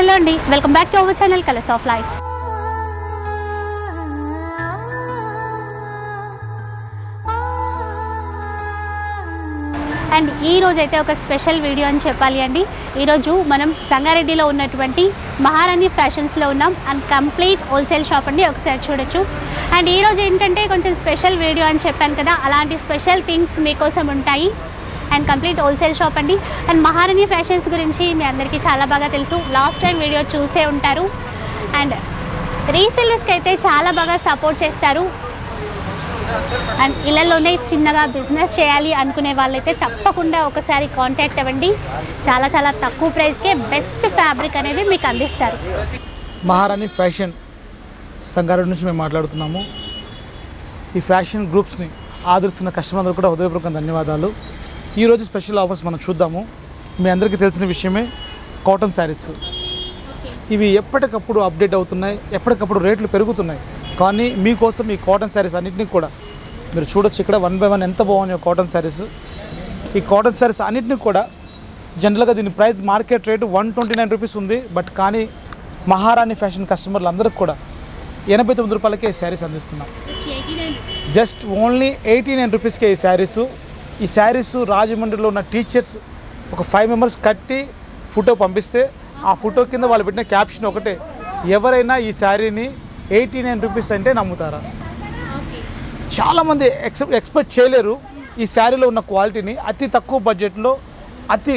Hello అండి welcome back to our channel colours of life and ఈ రోజు అయితే ఒక స్పెషల్ వీడియో అని చెప్పాలి అండి. ఈరోజు మనం సంగారెడ్డిలో ఉన్నటువంటి మహారాణి ఫ్యాషన్స్లో ఉన్నాం. అండ్ కంప్లీట్ హోల్సేల్ షాప్ అండి ఒకసారి చూడొచ్చు. అండ్ ఈరోజు ఏంటంటే కొంచెం స్పెషల్ వీడియో అని చెప్పాను కదా అలాంటి స్పెషల్ థింగ్స్ మీకోసం ఉంటాయి. అండ్ కంప్లీట్ హోల్సేల్ షాప్ అండి. అండ్ మహారాణి ఫ్యాషన్స్ గురించి మీ అందరికీ చాలా బాగా తెలుసు. లాస్ట్ టైం వీడియో చూసే ఉంటారు. అండ్ రీసెల్లర్స్కి అయితే చాలా బాగా సపోర్ట్ చేస్తారు. అండ్ ఇళ్ళలోనే చిన్నగా బిజినెస్ చేయాలి అనుకునే వాళ్ళైతే తప్పకుండా ఒకసారి కాంటాక్ట్ అవ్వండి. చాలా చాలా తక్కువ ప్రైస్కే బెస్ట్ ఫ్యాబ్రిక్ అనేది మీకు అందిస్తారు. మహారాణి ఫ్యాషన్ సంగారెడ్డి నుంచి మేము మాట్లాడుతున్నాము. ఈ ఫ్యాషన్ గ్రూప్స్ని ఆదరిస్తున్న కస్టమర్లు కూడా హృదయపూర్వక ధన్యవాదాలు. ఈరోజు స్పెషల్ ఆఫర్స్ మనం చూద్దాము. మీ అందరికీ తెలిసిన విషయమే కాటన్ శారీస్ ఇవి ఎప్పటికప్పుడు అప్డేట్ అవుతున్నాయి ఎప్పటికప్పుడు రేట్లు పెరుగుతున్నాయి. కానీ మీకోసం ఈ కాటన్ శారీస్ అన్నింటినీ కూడా మీరు చూడొచ్చు ఇక్కడ వన్ బై వన్ ఎంత బాగున్నాయో కాటన్ శారీస్ ఈ కాటన్ శారీస్ అన్నింటినీ కూడా జనరల్గా దీని price market rate one twenty nine rupees ఉంది. బట్ కానీ మహారాణి ఫ్యాషన్ కస్టమర్లు అందరికి కూడా ఎనభై తొమ్మిది రూపాయలకే ఈ శారీస్ అందిస్తున్నాం. జస్ట్ ఓన్లీ ఎయిటీ నైన్ రూపీస్కే ఈ శారీస్ ఈ శారీస్ రాజమండ్రిలో ఉన్న టీచర్స్ ఒక ఫైవ్ మెంబర్స్ కట్టి ఫోటో పంపిస్తే ఆ ఫోటో కింద వాళ్ళు పెట్టిన క్యాప్షన్ ఒకటే ఎవరైనా ఈ శారీని ఎయిటీ నైన్ రూపీస్ అంటే నమ్ముతారా? చాలామంది ఎక్స్ ఎక్స్పెక్ట్ చేయలేరు ఈ శారీలో ఉన్న క్వాలిటీని అతి తక్కువ బడ్జెట్లో అతి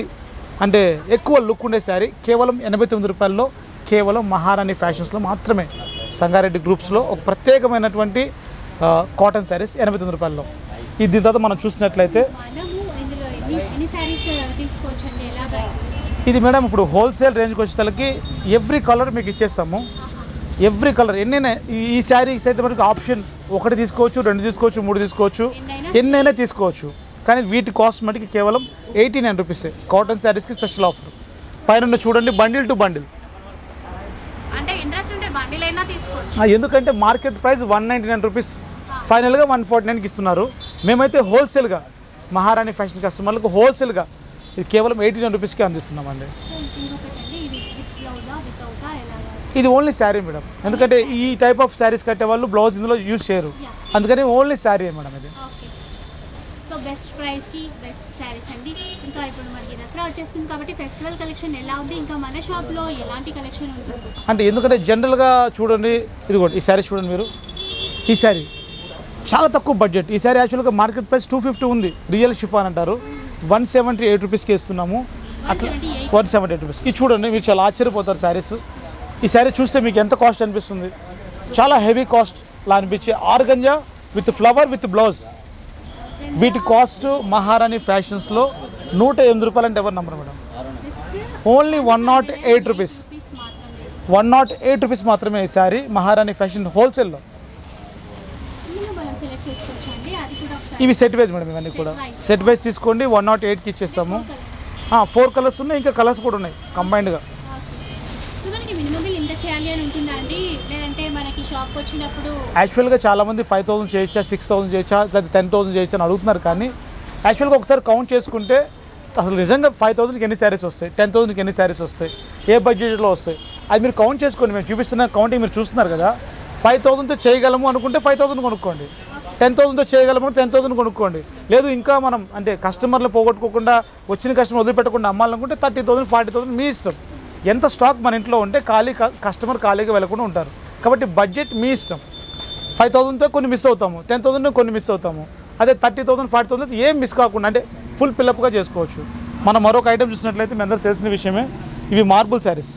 అంటే ఎక్కువ లుక్ ఉండే శారీ కేవలం ఎనభై తొమ్మిది రూపాయల్లో కేవలం మహారాణి ఫ్యాషన్స్లో మాత్రమే. సంగారెడ్డి గ్రూప్స్లో ఒక ప్రత్యేకమైనటువంటి కాటన్ శారీస్ ఎనభై తొమ్మిది రూపాయల్లో. ఇది దీని తర్వాత మనం చూసినట్లయితే ఇది మేడం ఇప్పుడు హోల్సేల్ రేంజ్కి వచ్చేసరికి ఎవ్రీ కలర్ మీకు ఇచ్చేస్తాము. ఎవ్రీ కలర్ ఎన్నైనా ఈ- శారీస్ అయితే మనకి ఆప్షన్ ఒకటి తీసుకోవచ్చు రెండు తీసుకోవచ్చు మూడు తీసుకోవచ్చు ఎన్నైనా తీసుకోవచ్చు. కానీ వీటి కాస్ట్ మటుకి కేవలం ఎయిటీ నైన్ రూపీసే కాటన్ శారీస్కి స్పెషల్ ఆఫర్ పైన చూడండి బండిల్ టు బండిల్ ఎందుకంటే market price one ninety nine rupees ఫైనల్గా వన్ ఫార్టీ నైన్కి ఇస్తున్నారు. మేమైతే హోల్సేల్గా మహారాణి ఫ్యాషన్ కస్టమర్లకు హోల్సేల్గా ఇది కేవలం ఎయిటీ నైన్ రూపీస్కి అందిస్తున్నామండి. ఇది ఓన్లీ శారీ మేడం ఎందుకంటే ఈ టైప్ ఆఫ్ శారీస్ కట్టే వాళ్ళు బ్లౌజ్ ఇందులో యూజ్ చేయరు. అందుకని ఓన్లీ శారీ మేడం ఇది. ఓకే సో బెస్ట్ ప్రైస్కి బెస్ట్ శారీస్ అండి. ఇంకా ఇప్పుడు మనకి దసరా వచ్చేస్తుంది కాబట్టి ఫెస్టివల్ కలెక్షన్ ఎలా ఉంది? ఇంకా మన షాప్లో ఎలాంటి కలెక్షన్ ఉంటుంది? అంటే ఎందుకంటే జనరల్గా చూడండి ఇదిగోండి ఈ శారీ చూడండి మీరు. ఈ శారీ చాలా తక్కువ బడ్జెట్ ఈ శారీ యాక్చువల్గా మార్కెట్ ప్రైస్ టూ ఫిఫ్టీ ఉంది. రియల్ షిఫాన్ అంటారు. వన్ సెవెంటీ ఎయిట్ రూపీస్కి ఇస్తున్నాము అట్లా 178. వన్ సెవెంటీ ఎయిట్ రూపీస్ ఇది చూడండి మీరు చాలా ఆశ్చర్యపోతారు శారీస్ ఈ శారీ చూస్తే మీకు ఎంత కాస్ట్ అనిపిస్తుంది? చాలా హెవీ కాస్ట్ లా అనిపించే organza with flower with blouse వీటి కాస్ట్ మహారాణి ఫ్యాషన్స్లో నూట ఎనిమిది రూపాయలు అంటే ఎవరు నమ్మరు madam? Only one nought eight rupees one nought eight rupees మాత్రమే. ఈ శారీ మహారాణి ఫ్యాషన్ హోల్సేల్లో ఇందులో మనం సెలెక్ట్ చేసుకోవచ్చు అండి అది కూడా ఒకసారి ఇవి సెట్ వైజ్ మేడం ఇవన్నీ కూడా. సెట్ వైజ్ తీసుకోండి వన్ నాట్ ఎయిట్కి ఇచ్చేస్తాము. ఫోర్ కలర్స్ ఉన్నాయి ఇంకా కలర్స్ కూడా ఉన్నాయి కంబైన్డ్గా యాక్చువల్గా చాలామంది ఫైవ్ థౌసండ్ చేయొచ్చా సిక్స్ థౌసండ్ చేయొచ్చా లేదా టెన్ థౌసండ్ చేయొచ్చా అని అడుగుతున్నారు కానీ యాక్చువల్గా ఒకసారి కౌంట్ చేసుకుంటే అసలు నిజంగా ఫైవ్ థౌసండ్కి ఎన్ని శారీస్ వస్తాయి టెన్ థౌసండ్కి ఎన్ని శారీస్ వస్తాయి ఏ బడ్జెట్లో వస్తాయి? అది మీరు కౌంట్ చేసుకోండి మేము చూపిస్తున్న కౌంటింగ్ మీరు చూస్తున్నారు కదా. ఫైవ్ థౌసండ్తో చేయగలము అనుకుంటే ఫైవ్ థౌసండ్ కొనుక్కోండి. టెన్ థౌసండ్తో చేయగలము టెన్ థౌసండ్ కొనుక్కోండి. లేదు ఇంకా మనం అంటే కస్టమర్లు పోగొట్టుకోకుండా వచ్చిన కస్టమర్ వదిలిపెట్టకుండా అమ్మాలనుకుంటే థర్టీ థౌసండ్ ఫార్టీ థౌసండ్ మీ ఇష్టం. ఎంత స్టాక్ మన ఇంట్లో ఉంటే ఖాళీ కస్టమర్ ఖాళీగా వెళ్ళకుండా ఉంటారు. కాబట్టి బడ్జెట్ మీ ఇష్టం. ఫైవ్ థౌసండ్తో కొన్ని మిస్ అవుతాము టెన్ థౌసండ్ కొన్ని మిస్ అవుతాము. అదే థర్టీ థౌసండ్ ఫార్టీ థౌసండ్ ఏం మిస్ కాకుండా అంటే ఫుల్ పిల్లప్గా చేసుకోవచ్చు. మనం మరొక ఐటమ్ చూసినట్లయితే మీ అందరూ తెలిసిన విషయమే ఇవి మార్బుల్ శారీస్.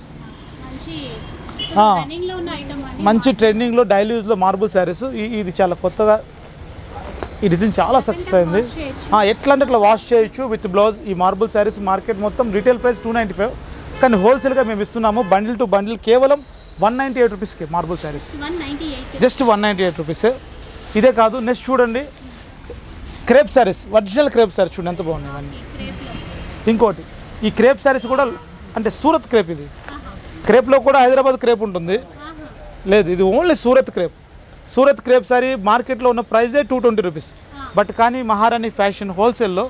మంచి ట్రెండింగ్లో డైలీ యూజ్లో మార్బుల్ శారీస్. ఇది చాలా కొత్తగా ఈ డిజైన్ చాలా సక్సెస్ అయింది. ఎట్లా అంటే అట్లా వాష్ చేయొచ్చు విత్ బ్లౌజ్ ఈ మార్బుల్ శారీస్ మార్కెట్ మొత్తం retail price two ninety five కానీ హోల్సేల్గా మేము ఇస్తున్నాము బండిల్ టు బండిల్ కేవలం వన్ నైంటీ ఎయిట్ రూపీస్కి marble saris just one ninety eight rupees ఇదే కాదు నెక్స్ట్ చూడండి. Crepe saris original crepe saris చూడండి ఎంత బాగున్నాయి ఇవన్నీ. క్రేప్లో ఇంకోటి ఈ క్రేప్ శారీస్ కూడా అంటే సూరత్ క్రేప్ ఇది. క్రేప్లో కూడా హైదరాబాద్ క్రేప్ ఉంటుంది. లేదు ఇది only Surat crepe Surat crepe sari మార్కెట్లో ఉన్న ప్రైజే టూ ట్వంటీ రూపీస్. బట్ కానీ మహారాణి ఫ్యాషన్ హోల్సేల్లో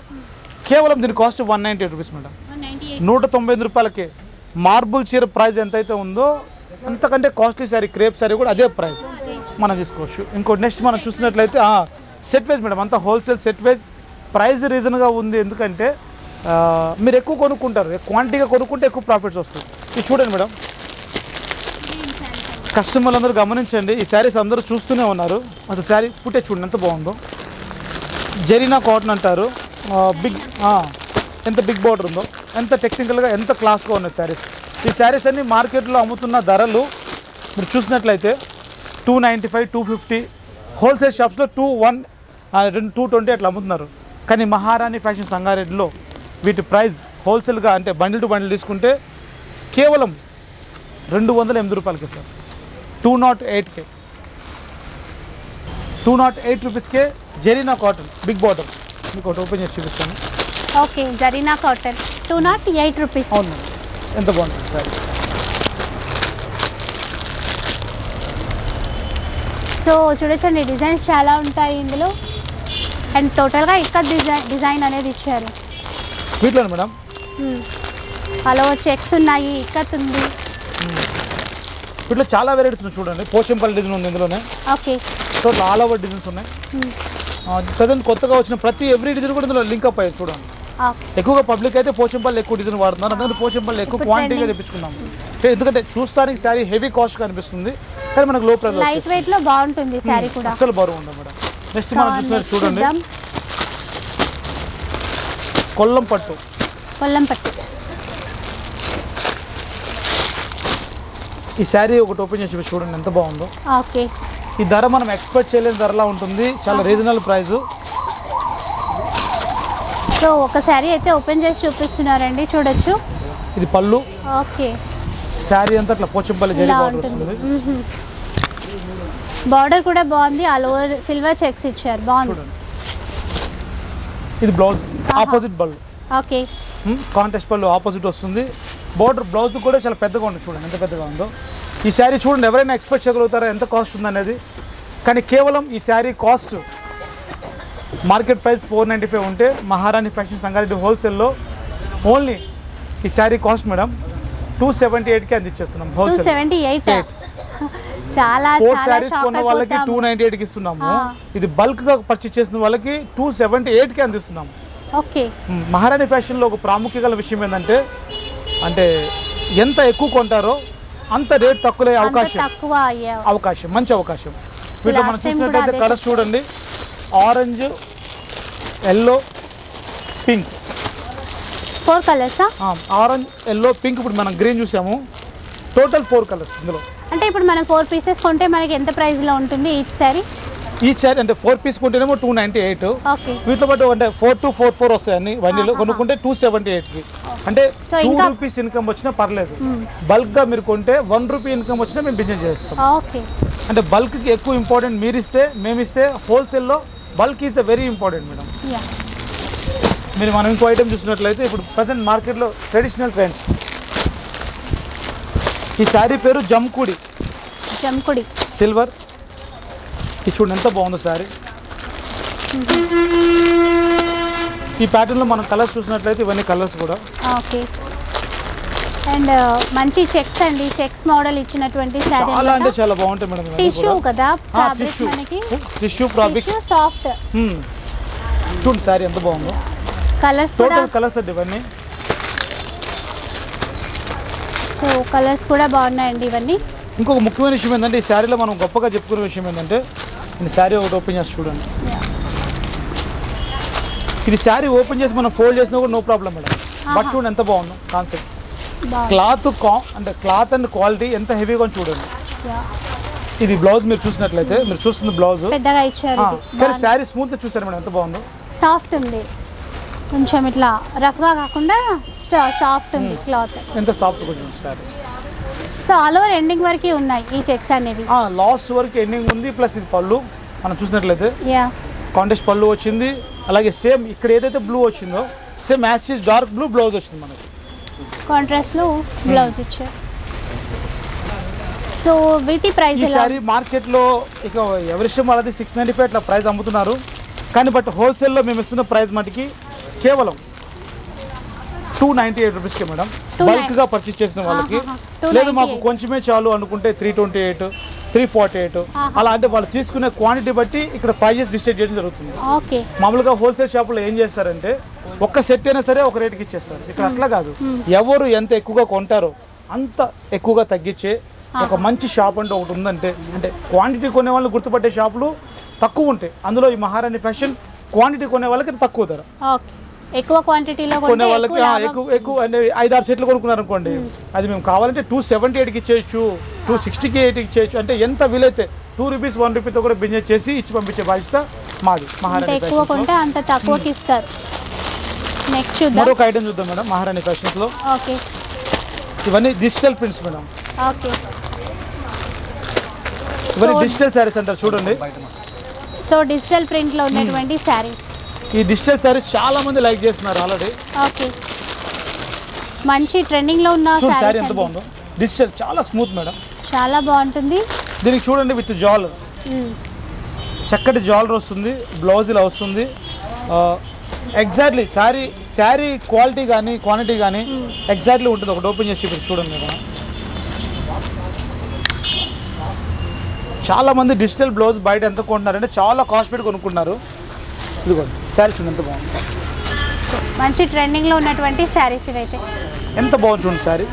కేవలం దీని cost one ninety eight rupees madam. Ninety తొంభై ఎనిమిది రూపాయలకే మార్బుల్ చీర ప్రైస్ ఎంతైతే ఉందో అంతకంటే కాస్ట్లీ శారీ క్రేప్ శారీ కూడా అదే ప్రైస్ మనం తీసుకోవచ్చు. ఇంకోటి నెక్స్ట్ మనం చూసినట్లయితే సెట్ వేజ్ మేడం అంతా హోల్సేల్ సెట్ వేజ్. ప్రైస్ రీజన్గా ఉంది ఎందుకంటే మీరు ఎక్కువ కొనుక్కుంటారు. క్వాంటిటీగా కొనుక్కుంటే ఎక్కువ ప్రాఫిట్స్ వస్తాయి. ఇది చూడండి మేడం. కస్టమర్లు అందరూ గమనించండి. ఈ శారీస్ అందరూ చూస్తూనే ఉన్నారు. అసలు శారీ పుట్టే చూడండి ఎంత బాగుందో. జరీనా కాటన్ అంటారు. బిగ్ ఎంత బిగ్ బార్డర్ ఉందో ఎంత టెక్నికల్గా ఎంత క్లాస్గా ఉన్నాయి శారీస్. ఈ శారీస్ అన్ని మార్కెట్లో అమ్ముతున్న ధరలు మీరు చూసినట్లయితే two ninety five two fifty wholesale షాప్స్లో టూ వన్ రెండు టూ ట్వంటీ అట్లా అమ్ముతున్నారు. కానీ మహారాణి ఫ్యాషన్ సంగారెడ్డిలో వీటి ప్రైస్ హోల్సేల్గా అంటే బండిల్ టు బండిల్ తీసుకుంటే కేవలం రెండు వందల ఎనిమిది రూపాయలకి సార్. టూ నాట్ ఎయిట్కే. టూ నాట్ ఎయిట్ రూపీస్కే జెరీనా కాటన్ బిగ్ బార్డర్ మీకు ఒకటి ఓపెన్ చేసి చూపిస్తాను. Okay Zarina cotton two nought eight rupees. అవును. ఎంత బాగుంటుంది సార్. సో చూడొచ్చండి డిజైన్స్ చాలా ఉంటాయి ఇందులో. అండ్ టోటల్గా ఇక్కడ డిజైన్ డిజైన్ అనేది ఇచ్చారు. వీటిలో మేడం? హలో చెక్స్ ఉన్నాయి ఇక్కత్ ఉంది. వీటిలో చాలా వెరైటీస్ ఉన్నాయి చూడండి. పోచంపల్లి డిజైన్ ఉంది ఇందులోనే. Okay. Total all over designs ఉన్నాయి. ప్రజెంట్ కొత్తగా వచ్చిన ప్రతి ఎవ్రీ డిజైన్ కూడా ఇందులో లింక్ అప్ అయ్యాయి చూడండి. ఎక్కువగా పబ్లిక్ అయితే పోచంపల్లి ఎక్కువ డిజైన్ వాడుతున్నారు. అందుకని పోచంపల్లి ఎక్కువ క్వాంటిటీగా. తెప్పించుకున్నాం ఎందుకంటే చూస్తానికి శారీ హెవీ కాస్ట్ కనిపిస్తుంది కానీ మనకు లో ప్రైస్ లైట్ వెయిట్లో బాగుంటుంది శారీ కూడా. అస్సలు బరువు ఉండదు మేడం. నెక్స్ట్ మనం next చూడండి. కొల్లం పట్టు. కొల్లం పట్టు. ఈ శారీ ఒకటి ఓపెన్ చేసి చూడండి ఎంత బాగుందో. ఓకే. ఈ ధర మనం ఎక్స్పెక్ట్ చేయలేని ధరలా ఉంటుంది చాలా రీజనల్ ప్రైస్ సో ఒక శారీ అయితే ఓపెన్ చేసి చూపిస్తున్నారండి చూడొచ్చు. ఇది పళ్ళు. ఓకే. శారీ అంతా అట్లా పోచంపల్లి జరీ బార్డర్ ఉంటుంది. వస్తుంది. బార్డర్ కూడా బాగుంది ఆల్ ఓవర్ సిల్వర్ చెక్స్ ఇచ్చారు బాగుంది. ఇది బ్లౌజ్ ఆపోజిట్ బళ్ళు ఓకే. కాంటెస్ట్ పళ్ళు ఆపోజిట్ వస్తుంది. బార్డర్ బ్లౌజ్ కూడా చాలా పెద్దగా ఉంది చూడండి ఎంత పెద్దగా ఉందో. ఈ శారీ చూడండి ఎవరైనా ఎక్స్పెక్ట్ చేయగలుగుతారా? ఎంత కాస్ట్ ఉందనేది? కానీ కేవలం ఈ sari cost market price four ninety five ఉంటే మహారాణి ఫ్యాషన్ సంగారెడ్డి హోల్సేల్లో ఓన్లీ ఈ sari cost madam two seventy ఎయిట్కి అందించేస్తున్నాం హోల్సేల్. ఎయిట్ చాలా ఫోర్ శారీస్ కొన్న వాళ్ళకి టూ అయిపోతాము నైంటీ ఎయిట్కి ఇస్తున్నాము. ఇది బల్క్గా పర్చేస్ చేసిన వాళ్ళకి టూ సెవెంటీ ఎయిట్కి అందిస్తున్నాము ఓకే. మహారాణి ఫ్యాషన్లో ఒక ప్రాముఖ్య గల విషయం ఏంటంటే అంటే ఎంత ఎక్కువ కొంటారో అంత రేట్ తక్కువ అవకాశం. తక్కువ అవకాశం మంచి అవకాశం. వీటిలో మనం అదే కలర్స్ చూడండి. ఆరెంజ్ ఎల్లో పింక్ ఫోర్ కలర్సా ఆరెంజ్ ఎల్లో పింక్ ఇప్పుడు మనం గ్రీన్ చూసాము. టోటల్ ఫోర్ కలర్స్ ఇందులో. అంటే ఇప్పుడు మనం ఫోర్ పీసెస్ కొంటే మనకి ఎంత ప్రైస్లో ఉంటుంది ఈచ్ సారీ ఈ శారీ అంటే ఫోర్ పీస్ కొంటేనేమో టూ నైంటీ ఎయిట్ వీటితో పాటు అంటే ఫోర్ టు ఫోర్ ఫోర్ వస్తాయి అన్ని ఆహాహా. కొనుక్కుంటే టూ సెవెంటీ ఎయిట్కి అంటే టూ రూపీస్ ఇన్కమ్ వచ్చినా పర్లేదు. బల్క్గా మీరు కొంటే వన్ రూపీ ఇన్కమ్ వచ్చినా మేము బిజినెస్ చేస్తాం. అంటే బల్క్కి ఎక్కువ ఇంపార్టెంట్ మీరు ఇస్తే మేము ఇస్తే హోల్సేల్లో bulk is the very important madam మీరు మనం ఇంకో ఐటమ్ చూసినట్లయితే ఇప్పుడు ప్రజెంట్ మార్కెట్లో ట్రెడిషనల్ ట్రెండ్స్ ఈ శారీ పేరు జమ్కుడి. జంకుడి సిల్వర్ ఇది చూడండి ఎంత బాగుందో శారీ. ఈ ప్యాటర్న్లో మనం కలర్స్ చూసినట్లయితే ఇవన్నీ కలర్స్ కూడా. ఓకే. అండ్ మంచి చెక్స్ అండి. చెక్స్ మోడల్ ఇచ్చినటువంటి శారీ చాలా అంటే చాలా బాగుంటాయి మేడం టిష్యూ. కదా ఫ్యాబ్రిక్ మనకి? టిష్యూ టిష్యూ సాఫ్ట్ చూడండి శారీ ఎంత బాగుందో. కలర్స్ కూడా టోటల్ కలర్స్ అండి ఇవన్నీ. సో కలర్స్ కూడా బాగున్నాయండి ఇవన్నీ. ఇంకొక ముఖ్యమైన విషయం ఏంటంటే ఈ శారీలో మనం గొప్పగా చెప్పుకునే విషయం ఏంటంటే ఈ శారీ ఒకటి ఓపెన్ చేసి చూడండి. ఇది శారీ ఓపెన్ చేసి మనం ఫోల్డ్ చేసినా కూడా నో ప్రాబ్లం మేడం. బట్ చూడండి ఎంత బాగుందో కాన్సెప్ట్ క్లాత్ కా అంటే క్లాత్ అండ్ క్వాలిటీ ఎంత హెవీగా చూడండి. ఇది బ్లౌజ్ మీరు చూసినట్లయితే మీరు చూస్తుంది బ్లౌజ్ పెద్దగా ఇచ్చారు. ఇది కానీ శారీ స్మూత్ చూసారు మేడం ఎంత బాగుందో. సాఫ్ట్ ఉంది. కొంచెం ఇట్లా రఫ్గా కాకుండా సాఫ్ట్ ఉంది క్లాత్ ఎంత సాఫ్ట్ కొంచెం sari so all over ending వరకు ఉన్నాయి ఈ చెక్స్ అనేవి. లాస్ట్ వరకు ఎండింగ్ ఉంది ప్లస్ ఇది పళ్ళు. మనం చూసినట్లయితే యా. కాంటెస్ట్ పళ్ళు వచ్చింది అలాగే సేమ్ ఇక్కడ ఏదైతే బ్లూ వచ్చిందో same as this dark blue blouse వచ్చింది మనకి. కాంట్రాస్ట్లో బ్లౌజ్ ఇచ్చారు. సో వీటి ప్రైస్ ఈ ఎలా? సారీ మార్కెట్లో ఇక ఎవరిష్టం వాళ్ళది సిక్స్ నైంటీ ఫైవ్ అట్లా ప్రైస్ అమ్ముతున్నారు. కానీ బట్ హోల్సేల్లో మేము ఇస్తున్న ప్రైస్ మటుకి కేవలం టూ టూ నైంటీ ఎయిట్ రూపీస్కి మేడం 298. బల్క్గా పర్చేస్ చేసిన వాళ్ళకి. లేదు మాకు 298. కొంచెమే చాలు అనుకుంటే three twenty eight three forty eight. అలా అంటే వాళ్ళు తీసుకునే క్వాంటిటీ బట్టి ఇక్కడ ప్రైజెస్ డిసైడ్ చేయడం జరుగుతుంది. మామూలుగా హోల్సేల్ షాపులో ఏం చేస్తారంటే ఒక్క సెట్ అయినా సరే ఒక రేటుకి ఇచ్చేస్తారు. ఇక్కడ అట్లా కాదు. ఎవరు ఎంత ఎక్కువగా కొంటారో అంత ఎక్కువగా తగ్గించే ఒక మంచి షాప్ అంటే ఒకటి ఉందంటే అంటే క్వాంటిటీ కొనే వాళ్ళని గుర్తుపట్టే షాపులు తక్కువ ఉంటాయి. అందులో ఈ మహారాణి ఫ్యాషన్ క్వాంటిటీ కొనే వాళ్ళకి తక్కువ ధర. ఎక్కువ క్వాంటిటీలో కొనే వాళ్ళకి ఎక్కువ. ఎక్కువ ఐదు ఆరు సెట్లు కొనుక్కున్నారు అనుకోండి. అది మేము కావాలంటే టూ సెవెంటీ ఎయిట్కి ఇచ్చేయచ్చు టూ సిక్స్టీకి ఎయిట్కి ఇచ్చేయచ్చు. అంటే ఎంత వీలైతే టూ రూపీస్ వన్ రూపీతో కూడా బిజినెస్ చేసి ఇచ్చి పంపించే బాధ్యత మాది మహారాణి ఎక్కువ. కొంటే అంత తక్కువకి ఇస్తారు. నెక్స్ట్ చూద్దాం. మరొక ఐటమ్ చూద్దాం మేడం మహారాణి ఫ్యాషన్స్లో ఓకే. ఇవన్నీ డిజిటల్ ప్రింట్స్ మేడం. ఓకే. ఇవన్నీ డిజిటల్ శారీస్ అంటారు చూడండి. సో డిజిటల్ ప్రింట్లో ఉన్నటువంటి శారీస్ ఈ డిజిటల్ శారీస్ చాలా మంది లైక్ చేస్తున్నారు ఆల్రెడీ. ఓకే. మంచి ట్రెండింగ్లో ఉన్న చూడండి శారీ శారీస్ ఎంత బాగుందో. డిజిటల్ చాలా స్మూత్ మేడం. చాలా బాగుంటుంది. దీనికి చూడండి విత్ జాల్. చక్కటి జాలర్ వస్తుంది బ్లౌజ్ ఇలా వస్తుంది. ఎగ్జాక్ట్లీ శారీ శారీ క్వాలిటీ కానీ క్వాంటిటీ కానీ ఎగ్జాక్ట్లీ ఉంటుంది. ఒకటి ఓపెన్ చేసి చూపి చూడండి మేడం. చాలా మంది డిజిటల్ బ్లౌజ్ బయట ఎంత కొంటున్నారంటే చాలా కాస్ట్ పెట్టి కొనుక్కున్నారు ఇదిగోండి శారీ చూడండి ఎంత బాగుంది. మంచి ట్రెండింగ్లో ఉన్నటువంటి శారీస్ ఇవైతే. ఎంత బాగుంది చూడండి శారీ.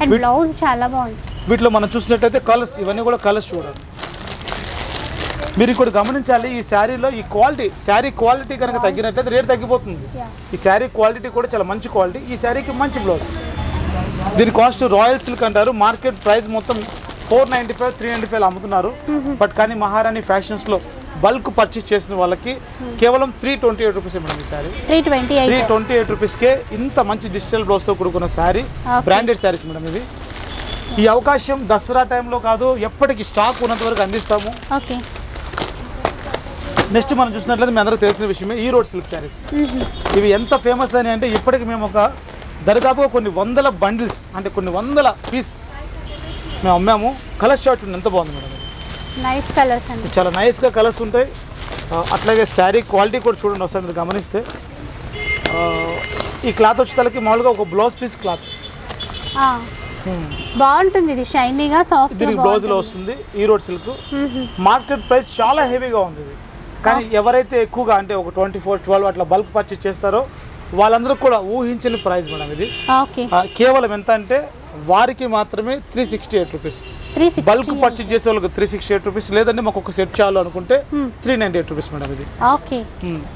అండ్ బ్లౌజ్ చాలా బాగుంది. వీటిలో మనం చూసినట్టయితే కలర్స్ ఇవన్నీ కూడా కలర్స్ చూడండి. మీరు ఇక్కడ గమనించాలి ఈ శారీలో ఈ క్వాలిటీ శారీ క్వాలిటీ కనుక తగ్గినట్లయితే రేట్ తగ్గిపోతుంది. ఈ శారీ క్వాలిటీ కూడా చాలా మంచి క్వాలిటీ ఈ శారీకి మంచి బ్లౌజ్. దీని కాస్ట్ రాయల్ సిల్క్ అంటారు మార్కెట్ ప్రైస్ మొత్తం four ninety five three ninety five అమ్ముతున్నారు. బట్ కానీ మహారాణి ఫ్యాషన్స్లో బల్క్ పర్చేస్ చేసిన వాళ్ళకి కేవలం three twenty eight rupees madam ఈ sari three twenty three eight twenty eight రూపీస్కే ఇంత మంచి డిజిటల్ బ్లౌజ్తో కూడుకున్న శారీ. బ్రాండెడ్ శారీస్ మేడం ఇది ఈ అవకాశం దసరా టైంలో కాదు ఎప్పటికీ స్టాక్ ఉన్నంత వరకు అందిస్తాము. నెక్స్ట్ మనం చూసినట్లయితే మీ అందరికీ తెలిసిన విషయమే ఈ రోడ్ సిల్క్ శారీస్ ఇవి ఎంత ఫేమస్ అని అంటే ఇప్పటికి మేము ఒక దరిదాపుగా కొన్ని వందల బండిల్స్ అంటే కొన్ని వందల పీస్ మేము అమ్మాము. కలర్ షార్ట్ ఎంత బాగుంది మేడం. నైస్ కలర్స్ అండి. చాలా నైస్గా కలర్స్ ఉంటాయి. అట్లాగే శారీ క్వాలిటీ కూడా చూడండి ఒకసారి మీరు గమనిస్తే. ఈ క్లాత్ వచ్చేసరికి మామూలుగా ఒక బ్లౌజ్ పీస్ క్లాత్. బాగుంటుంది ఇది షైనీగా సాఫ్ట్ దీనికి బ్లౌజ్లో వస్తుంది ఈ రోడ్ సిల్క్ మార్కెట్ ప్రైస్ చాలా హెవీగా ఉంది ఇది. కానీ ఎవరైతే ఎక్కువగా అంటే ఒక ట్వంటీ ఫోర్ ట్వెల్వ్ అట్లా బల్క్ పర్చేస్ చేస్తారో వాళ్ళందరూ కూడా ఊహించని ప్రైస్ మేడం ఇది. కేవలం ఎంత అంటే వారికి మాత్రమే three sixty eight rupees bulk purchase చేసే వాళ్ళకి త్రీ సిక్స్టీ ఎయిట్ రూపీస్ లేదంటే మాకు ఒక సెట్ చాలు అనుకుంటే three ninety eight rupees madam ఇది. ఓకే.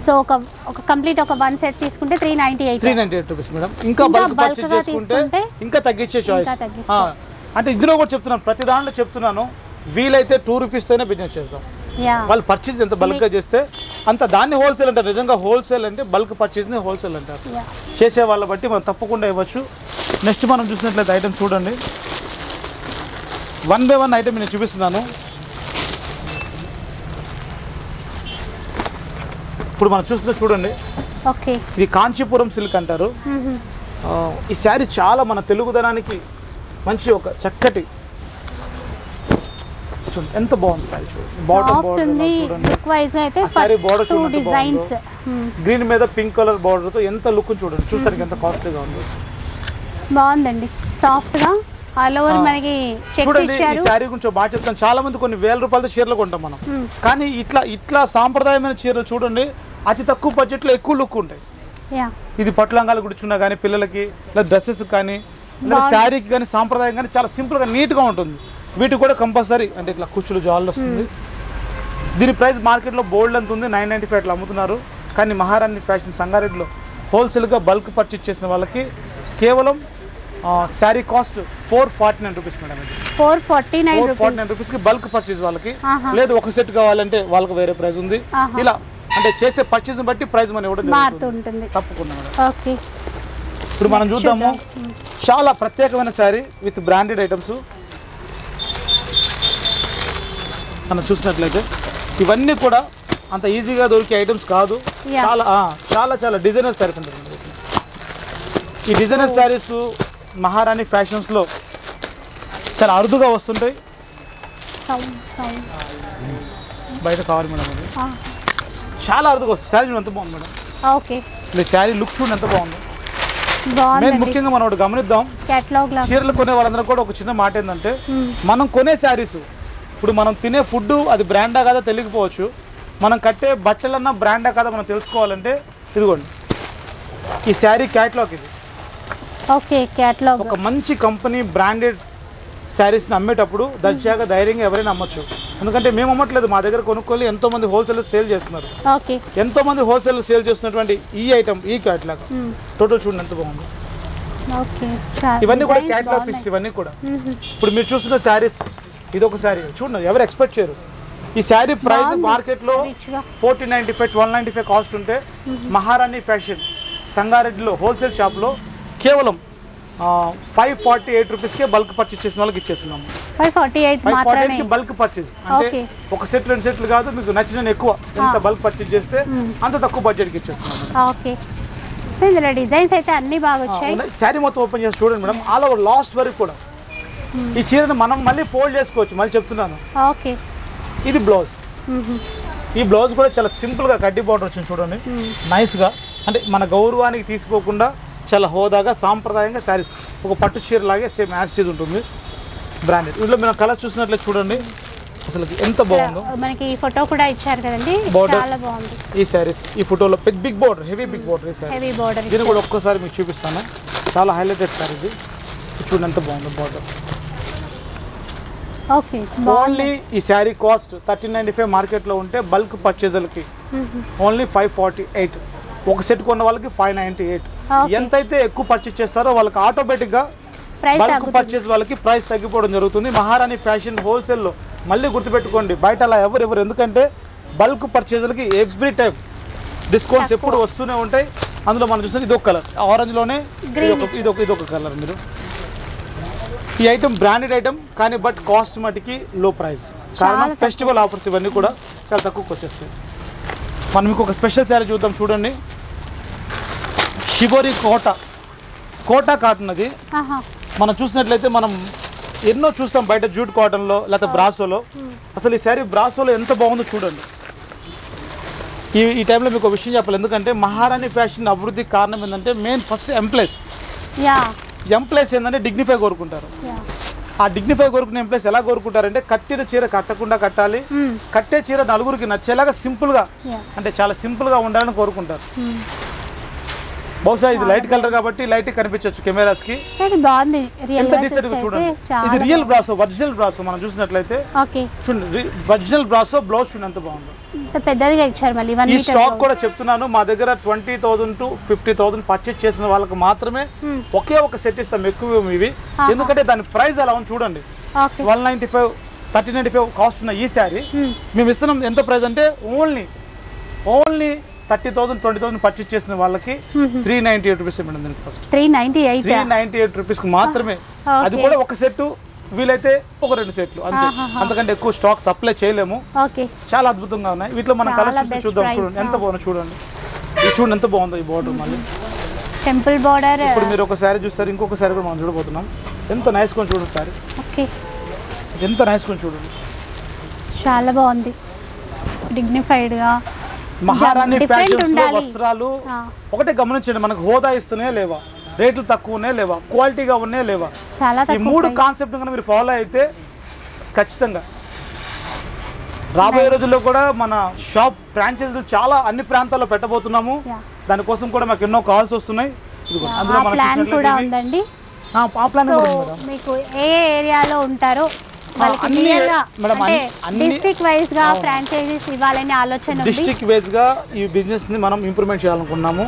సో ఒక ఒక కంప్లీట్ ఒక వన్ సెట్ తీసుకుంటే three ninety eight three ninety eight rupees madam ఇంకా బల్క్గా చేసుకుంటే ఇంకా తగ్గించే చాయిస్ తగ్గిస్తాం. అంటే ఇందులో కూడా చెప్తున్నాను ప్రతి దాంట్లో చెప్తున్నాను వీలైతే టూ రూపీస్తోనే బిజినెస్ చేద్దాం యా. వాళ్ళు పర్చేస్ ఎంత బల్క్గా చేస్తే అంత దాన్ని హోల్సేల్ అంటారు. నిజంగా హోల్సేల్ అంటే బల్క్ పర్చేస్ని హోల్సేల్ అంటారు. చేసే వాళ్ళ బట్టి మనం తప్పకుండా ఇవ్వచ్చు. నెక్స్ట్ మనం చూసినట్లయితే ఐటమ్ చూడండి. వన్ బై వన్ ఐటమ్ నేను చూపిస్తున్నాను. ఇప్పుడు మనం చూస్తున్న చూడండి. ఓకే. ఇది కాంచీపురం సిల్క్ అంటారు. ఈ శారీ చాలా మన తెలుగుదనానికి మంచి ఒక చక్కటి చూడండి ఎంత బాగుంది శారీ చూడండి. ఎంత డిజైన్స్ గ్రీన్ మీద పింక్ కలర్ బార్డర్తో ఎంత లుక్ చూడండి. చూస్తానికి ఎంత కాస్ట్లీగా ఉంది. బాగుందండి సాఫ్ట్గా. All over. మనకి చూడండి ఈ శారీ గురించి బాగా చెప్తాను. చాలా మంది కొన్ని వేల రూపాయలతో చీరలు కొంటాం మనం. కానీ ఇట్లా ఇట్లా సాంప్రదాయమైన చీరలు చూడండి అతి తక్కువ బడ్జెట్లో ఎక్కువ లుక్ ఉంటాయి. ఇది పట్టు లంగాలు కుడుచున్నా కానీ పిల్లలకి లేదా డ్రెస్సెస్ కానీ లేదా. శారీకి కానీ సాంప్రదాయం కానీ చాలా సింపుల్గా నీట్గా ఉంటుంది. వీటికి కూడా కంపల్సరీ అంటే ఇట్లా కుచ్చులు జాళ్ళు వస్తుంది. దీని ప్రైస్ మార్కెట్లో బోల్డ్ అంత ఉంది నైన్ నైంటీ ఫైవ్ అట్లా అమ్ముతున్నారు. కానీ మహారాణి ఫ్యాషన్ సంగారెడ్డిలో హోల్సేల్గా బల్క్ పర్చేస్ చేసిన వాళ్ళకి కేవలం sari cost four forty nine rupees madam four forty nine four forty nine rupees రూపీస్కి బల్క్ పర్చేస్ వాళ్ళకి. లేదు ఒక సెట్ కావాలంటే వాళ్ళకి వేరే ప్రైస్ ఉంది. ఇలా అంటే చేసే పర్చేస్ని బట్టి ప్రైస్ మనం ఇవ్వడం మారుతూ జరుగుతుంది ఉంటుంది. తప్పకుండా ఓకే. ఇప్పుడు మనం చూద్దాము. చూద్దాం. చాలా ప్రత్యేకమైన శారీ విత్ బ్రాండెడ్ ఐటమ్స్ మనం చూసినట్లయితే ఇవన్నీ కూడా అంత ఈజీగా దొరికే ఐటమ్స్ కాదు. చాలా చాలా చాలా డిజైనర్ శారీస్ ఉంటాయి. ఈ డిజైనర్ శారీస్ మహారాణి ఫ్యాషన్స్లో చాలా అరుదుగా వస్తుంటాయి. బయట కావాలి మేడం అది. చాలా అరుదుగా వస్తుంది. శారీ చూడండి ఎంత బాగుంది మేడం. ఓకే. అసలు శారీ లుక్ చూడండి ఎంత బాగుంది. బాగుందండి. ముఖ్యంగా మనం ఒకటి గమనిద్దాం. చీరలు కొనే వాళ్ళందరూ కూడా ఒక చిన్న మాట ఏంటంటే మ్మ్. మనం కొనే శారీస్ ఇప్పుడు మనం తినే ఫుడ్ అది బ్రాండా కదా తెలియకపోవచ్చు. మనం కట్టే బట్టలన్నా బ్రాండా కదా మనం తెలుసుకోవాలంటే ఇదిగోండి. ఈ శారీ క్యాట్లాగ్ ఇది. ఓకే కేటలాగ్ ఒక మంచి కంపెనీ బ్రాండెడ్ శారీస్ని అమ్మేటప్పుడు దర్జాగా ధైర్యంగా ఎవరైనా అమ్మొచ్చు. ఎందుకంటే మేము అమ్మట్లేదు మా దగ్గర కొనుక్కొని ఎంతో మంది హోల్సేలర్ సేల్ చేస్తున్నారు. ఓకే. ఎంతో మంది హోల్సేలర్ సేల్ చేస్తున్నటువంటి ఈ ఐటమ్ ఈ క్యాట్లాగ్. టోటల్ చూడండి ఎంత బాగుంది. ఇవన్నీ కూడా క్యాట్లాగ్. పీస్ ఇవన్నీ కూడా. ఇప్పుడు మీరు చూస్తున్న శారీస్ ఇది ఒక శారీ చూడండి ఎవరు ఎక్స్పెక్ట్ చేయరు. ఈ శారీ ప్రైస్. మార్కెట్లో. Fourteen ninety five twelve ninety five cost ఉంటే మహారాణి ఫ్యాషన్ సంగారెడ్డిలో హోల్సేల్ షాప్లో కేవలం ఫైవ్ ఫార్టీ ఎయిట్ రూపీస్కే బల్క్ పర్చేస్ చేసిన వాళ్ళకి ఇచ్చేస్తున్నాము. Five forty eight bulk purchase అంటే. ఒక సెట్ రెండు సెట్లు కాదు మీకు నచ్చిన ఎక్కువ. ఎంత బల్క్ పర్చేస్ చేస్తే అంత తక్కువ బడ్జెట్కి ఇచ్చేస్తున్నాము. ఓకే. సో ఇందులో డిజైన్స్ అయితే అన్ని బాగా వచ్చాయి. శారీ మొత్తం ఓపెన్ చేసి చూడండి మేడం. ఆల్ ఓవర్ లాస్ట్ వరకు కూడా. ఈ చీరను మనం మళ్ళీ ఫోల్డ్ చేసుకోవచ్చు. మళ్ళీ చెప్తున్నాను. ఓకే. ఇది బ్లౌజ్. ఈ బ్లౌజ్ కూడా చాలా సింపుల్గా కడ్డీ బార్డర్ వచ్చింది చూడండి. నైస్గా అంటే మన గౌరవానికి తీసుకోకుండా చాలా హోదాగా సాంప్రదాయంగా శారీస్ ఒక పట్టు చీర లాగే సేమ్ యాస్టీజ్ ఉంటుంది. బ్రాండెడ్ ఇందులో మనం కలర్ చూసినట్లయితే చూడండి. అసలు ఎంత బాగుందో. మనకి ఈ ఫోటో కూడా ఇచ్చారు కదండి. చాలా బాగుంది. ఈ శారీస్ ఈ ఫోటోలో పెద్ద big border heavy big border ఈ శారీ. హెవీ బోర్డర్ దీన్ని కూడా ఒక్కసారి మీకు చూపిస్తాను. చాలా హైలైటెడ్ శారీ ఇది. చూడండి ఎంత బాగుంది బార్డర్ ఓన్లీ ఈ sari cost thirteen ninety five మార్కెట్లో ఉంటే బల్క్ పర్చేజర్లకి ఓన్లీ ఫైవ్ ఫార్టీ ఎయిట్ ఒక సెట్ కొన్న వాళ్ళకి ఫైవ్ నైంటీ ఎయిట్. ఎంతైతే ఎక్కువ పర్చేస్ చేస్తారో వాళ్ళకి ఆటోమేటిక్గా ప్రైస్ బల్క్ పర్చేస్ వాళ్ళకి ప్రైస్ తగ్గిపోవడం జరుగుతుంది. మహారాణి ఫ్యాషన్ హోల్సేల్లో మళ్ళీ గుర్తుపెట్టుకోండి బయట అలా ఎవరు ఎవరు ఎందుకంటే బల్క్ పర్చేజ్లకి ఎవ్రీ టైం డిస్కౌంట్స్ ఎప్పుడు వస్తూనే ఉంటాయి. అందులో మనం చూస్తే ఇది ఒక కలర్ ఆరెంజ్లోనే ఇది ఒక ఇది ఒక ఇది ఒక కలర్ మీరు. ఈ ఐటమ్ బ్రాండెడ్ ఐటమ్ కానీ బట్ కాస్ట్ మటుకి లో ప్రైస్ కారణం. ఫెస్టివల్ ఆఫర్స్ ఇవన్నీ కూడా చాలా తక్కువకి వచ్చేస్తాయి. మనం మీకు ఒక స్పెషల్ శారీ చూద్దాం చూడండి. షిబోరి కోట. కోట కాటన్ అది ఆహా. మనం చూసినట్లయితే మనం ఎన్నో చూస్తాం బయట జూట్ కాటన్లో లేకపోతే బ్రాసోలో. అసలు ఈ శారీ బ్రాసోలో ఎంత బాగుందో చూడండి. ఈ ఈ టైంలో మీకు ఒక విషయం చెప్పాలి. ఎందుకంటే మహారాణి ఫ్యాషన్ అభివృద్ధికి కారణం ఏంటంటే main first employees yeah. Employees ఏంటంటే డిగ్నిఫై కోరుకుంటారు. ఆ డిగ్నిఫై కోరుకునే ఎంప్లాయస్ ఎలా కోరుకుంటారంటే కట్టిన చీర కట్టకుండా కట్టాలి. కట్టే చీర నలుగురికి నచ్చేలాగా సింపుల్గా అంటే చాలా సింపుల్గా ఉండాలని కోరుకుంటారు. బహుశా ఇది లైట్ కలర్ కాబట్టి లైట్ కనిపించవచ్చు బాగుంది. డీసెంట్ చూస్తే చూడండి. ఇది రియల్ బ్రాసో ఒరిజినల్ బ్రాసో మనం చూసినట్లయితే. చూడండి ఒరిజినల్ బ్రాసో బ్లౌజ్ చూడండి ఎంత బాగుందో. ఇంత పెద్దదిగా ఇచ్చారు మళ్ళీ వన్ ఈ స్టాక్ కూడా చెప్తున్నాను మా దగ్గర twenty thousand to fifty thousand purchase చేసిన వాళ్ళకి మాత్రమే ఒకే ఒక సెట్ ఇస్తాం ఎక్కువ ఇవి. ఎందుకంటే దాని ప్రైస్ ఎలా ఉంది చూడండి. Okay. Twelve ninety five thirty ninety five cost ఉన్న ఈ శారీ మేము ఇస్తున్నాం ఎంత ప్రైస్ అంటే only only thirty thousand twenty thousand purchase చేసిన వాళ్ళకి త్రీ నైంటీ ఎయిట్ రూపీస్ దీనికి first three ninety eight three ninety eight రూపీస్కి మాత్రమే. అది. కూడా ఒక సెట్ వీలైతే ఒక రెండు సెట్లు అంతే. అంతకంటే ఎక్కువ స్టాక్ సప్లై చేయలేము. ఓకే. చాలా అద్భుతంగా ఉన్నాయి. వీటిలో మనం best చూద్దాం చూడండి. ఎంత. బాగుందో చూడండి. ఇది చూడండి ఎంత బాగుందో ఈ బార్డర్ మళ్ళీ. టెంపుల్ బార్డర్ ఇప్పుడు మీరు ఒక శారీ చూస్తారు ఇంకొక శారీ కూడా మనం చూడబోతున్నాం. ఎంత నైస్ కొని చూడండి ఓకే. ఎంత నైస్ కొని చూడండి. చాలా బాగుంది. డిగ్నిఫైడ్గా మహారాణి ఫ్యాషన్స్లో. వస్త్రాలు. ఒకటే గమనించండి మనకు హోదా ఇస్తున్నాయా లేవా? రేట్లు తక్కువ ఉన్నాయా లేవా క్వాలిటీగా ఉన్నాయా లేవా? చాలా ఈ మూడు. కాన్సెప్ట్ కనుక మీరు ఫాలో అయితే ఖచ్చితంగా. రాబోయే రోజుల్లో కూడా మన షాప్ ఫ్రాంచైజీలు చాలా అన్ని ప్రాంతాల్లో పెట్టబోతున్నాము. దానికోసం కూడా మాకు ఎన్నో కాల్స్ వస్తున్నాయి. అందులో ప్లాన్ కూడా ఉందండి. మీకు ఏ ఏరియాలో ఉంటారో అంటే డిస్ట్రిక్ట్ వైజ్గా ఫ్రాంచైజీస్ ఇవ్వాలనే ఆలోచన డిస్ట్రిక్ట్ వైజ్గా ఈ బిజినెస్ని మనం ఇంప్రూవ్మెంట్ చేయాలనుకున్నాము.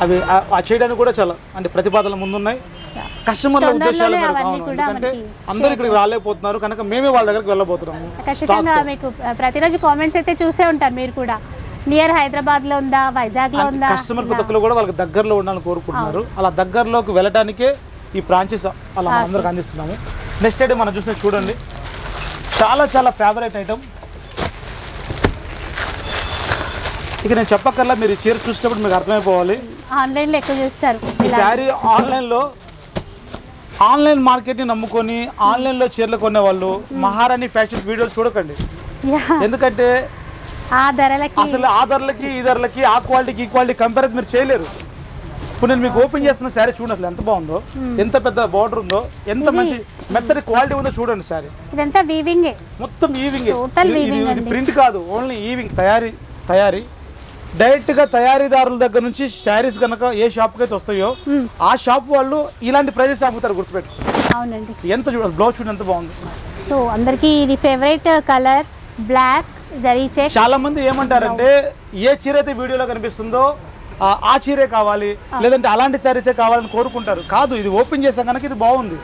అవి ఆ- చేయడానికి కూడా చాలా అంటే ప్రతిపాదనలు ముందున్నాయి. కస్టమర్ల ఉద్దేశాలు మనకి అందరూ ఇక్కడికి రాలేకపోతున్నారు కనుక మేమే వాళ్ళ దగ్గరికి వెళ్ళబోతున్నాము. ఖచ్చితంగా మీకు ప్రతిరోజు కామెంట్స్ అయితే చూసే ఉంటారు మీరు కూడా. నియర్ హైదరాబాద్లో ఉందా వైజాగ్లో ఉందా? కస్టమర్ ప్రతి ఒక్కరు కూడా వాళ్ళకి దగ్గరలో ఉండాలని కోరుకుంటున్నారు. అలా దగ్గరలోకి వెళ్ళటానికే ఈ బ్రాంచెస్ అలా అందరికి అందిస్తున్నాము. నెక్స్ట్ అయితే మనం చూసిన చూడండి. చాలా చాలా ఫేవరెట్ ఐటమ్ ఇక నేను చెప్పక్కర్లా మీరు చీర చూసినప్పుడు మీకు అర్థమైపోవాలి. ఆన్లైన్లో ఎక్కువ చూస్తారు. ఈ శారీ ఆన్లైన్లో ఆన్లైన్ మార్కెట్ని నమ్ముకొని ఆన్లైన్లో చీరలు కొనే వాళ్ళు మహారాణి ఫ్యాషన్ వీడియోలు చూడకండి. ఎందుకంటే ఆ ధరలకి అసలు ఆ ధరలకి ఈ ధరలకి ఆ క్వాలిటీకి ఈ క్వాలిటీ కంపారిజన్ మీరు చేయలేరు. ఇప్పుడు నేను మీకు ఓపెన్ చేస్తున్న శారీ చూడండి అసలు ఎంత బాగుందో. ఎంత పెద్ద బార్డర్ ఉందో ఎంత మంచి మెత్తటి క్వాలిటీ ఉందో చూడండి శారీ ఇదంతా వీవింగే మొత్తం ఈవింగ్ ఇది. ప్రింట్ కాదు ఓన్లీ ఈవింగ్ తయారీ తయారీ. డైరెక్ట్గా తయారీదారుల దగ్గర నుంచి శారీస్ కనుక ఏ షాప్కి అయితే వస్తాయో ఆ షాప్ వాళ్ళు ఇలాంటి ప్రైజెస్ అమ్ముతారు గుర్తుపెట్టు అవునండి. ఎంత చూడాలి బ్లౌజ్ చూడండి ఎంత బాగుంది. సో అందరికీ ఇది ఫేవరెట్ కలర్ బ్లాక్ జరీ చాలా మంది ఏమంటారంటే ఏ చీర అయితే వీడియోలో కనిపిస్తుందో ఆ- చీరే కావాలి లేదంటే అలాంటి శారీసే కావాలని కోరుకుంటారు. కాదు ఇది ఓపెన్ చేసాం కనుక ఇది బాగుంది.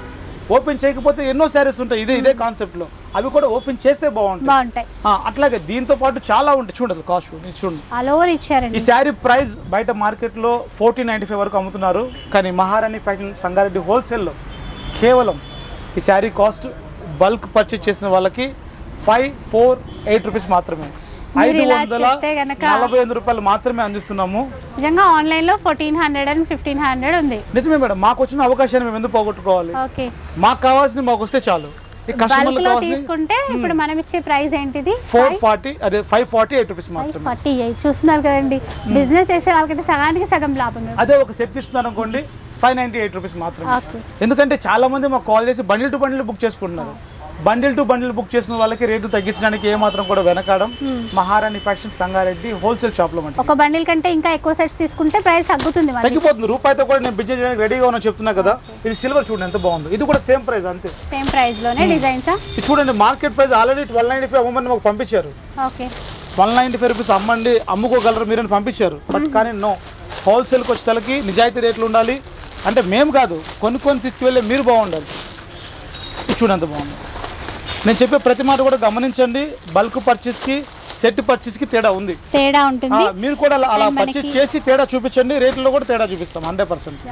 ఓపెన్ చేయకపోతే ఎన్నో శారీస్ ఉంటాయి. ఇదే ఇదే కాన్సెప్ట్లో అవి కూడా ఓపెన్ చేస్తే బాగుంటాయి. అట్లాగే దీంతో పాటు చాలా ఉంటాయి. చూడండి కాస్ట్. చూడండి. ఈ శారీ ప్రైస్ బయట మార్కెట్లో ఫోర్టీన్ నైంటీ ఫైవ్ వరకు అమ్ముతున్నారు. కానీ మహారాణి ఫ్యాషన్ సంగారెడ్డి హోల్సేల్లో కేవలం ఈ శారీ కాస్ట్ బల్క్ పర్చేస్ చేసిన వాళ్ళకి ఫైవ్ ఫోర్ ఎయిట్ రూపీస్ మాత్రమే. ఐదు వందల నలభై రూపాయలు మాత్రమే అందిస్తున్నాము. నిజంగా ఆన్లైన్లో fourteen hundred and fifteen hundred ఉంది. నిజమే మేడం మాకు వచ్చిన అవకాశాన్ని మేము ఎందుకు పోగొట్టుకోవాలి? మాకు వస్తే చాలు. తీసుకుంటే ఇప్పుడు మనం ఇచ్చే ప్రైస్ ఏంటిది? ఫోర్ ఫార్టీ అదే five forty eight rupees forty eight చూస్తున్నారు కదండి. బిజినెస్ చేసే వాళ్ళకైతే సగానికి సగం లాభం అదే ఒక సెట్ ఇస్తున్నారు అనుకోండి ఫైవ్ నైంటీ ఎయిట్ రూపీస్ మాత్రమే. ఓకే ఎందుకంటే చాలా మంది మాకు కాల్ చేసి బండిల్ టు బండిల్ బుక్ చేసుకుంటున్నారు. బండిల్ టు బండిల్ బుక్ చేసిన వాళ్ళకి రేట్లు తగ్గించడానికి ఏ మాత్రం కూడా వెనకాడం. మహారాణి ఫ్యాషన్ సంగారెడ్డి హోల్సేల్ షాప్లో ఒక బండిల్ కంటే ఇంకా ఎక్కువ సెట్స్ తీసుకుంటే ప్రైస్ తగ్గుతుంది తగ్గిపోతుంది. రూపాయితో కూడా నేను బిజినెస్ చేయడానికి రెడీగా ఉన్నా చెప్తున్నా కదా. ఇది సిల్వర్ చూడండి ఎంత బాగుంది. ఇది కూడా సేమ్ ప్రైస్ అంతే. సేమ్ ప్రైస్లోనే డిజైన్స్ ఇది చూడండి market price already twelve ninety five అమ్మని మాకు పంపించారు. Okay. One ninety five rupees అమ్మండి అమ్ముకోగలరు మీరని పంపించారు. బట్ కానీ నో హోల్సేల్కి వచ్చేసరికి నిజాయితీ రేట్లు ఉండాలి. అంటే మేము కాదు కొనుక్కొని తీసుకువెళ్ళే మీరు బాగుండాలి. ఎంత బాగుంది. నేను చెప్పే ప్రతి మాట కూడా గమనించండి. బల్క్ పర్చేస్కి సెట్ పర్చేస్కి తేడా ఉంది. తేడా ఉంటుంది. మీరు కూడా అలా పర్చేస్ చేసి తేడా చూపించండి. రేట్లలో కూడా తేడా చూపిస్తాం హండ్రెడ్ పర్సెంట్.